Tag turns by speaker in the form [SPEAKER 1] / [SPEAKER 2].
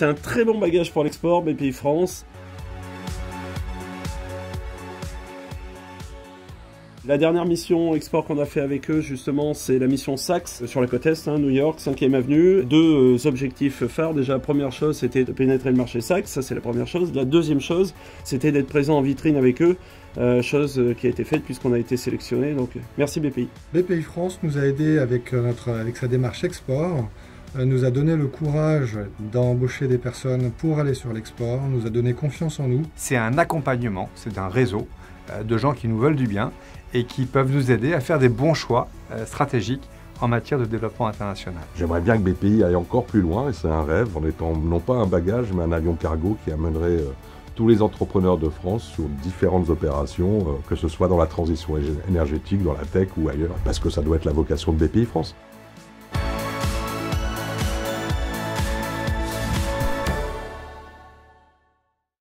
[SPEAKER 1] c'est un très bon bagage pour l'export, BPI France. La dernière mission export qu'on a fait avec eux, justement, c'est la mission Saks sur la côte Est, hein, New York, 5e avenue. Deux euh, objectifs phares. Déjà, la première chose, c'était de pénétrer le marché Saks, ça c'est la première chose. La deuxième chose, c'était d'être présent en vitrine avec eux, euh, chose euh, qui a été faite puisqu'on a été sélectionné. Donc, merci BPI.
[SPEAKER 2] BPI France nous a aidé avec, notre, avec sa démarche export nous a donné le courage d'embaucher des personnes pour aller sur l'export, nous a donné confiance en nous.
[SPEAKER 3] C'est un accompagnement, c'est un réseau de gens qui nous veulent du bien et qui peuvent nous aider à faire des bons choix euh, stratégiques en matière de développement international.
[SPEAKER 4] J'aimerais bien que BPI aille encore plus loin, et c'est un rêve, en étant non pas un bagage, mais un avion cargo qui amènerait euh, tous les entrepreneurs de France sur différentes opérations, euh, que ce soit dans la transition énergétique, dans la tech ou ailleurs, parce que ça doit être la vocation de BPI France.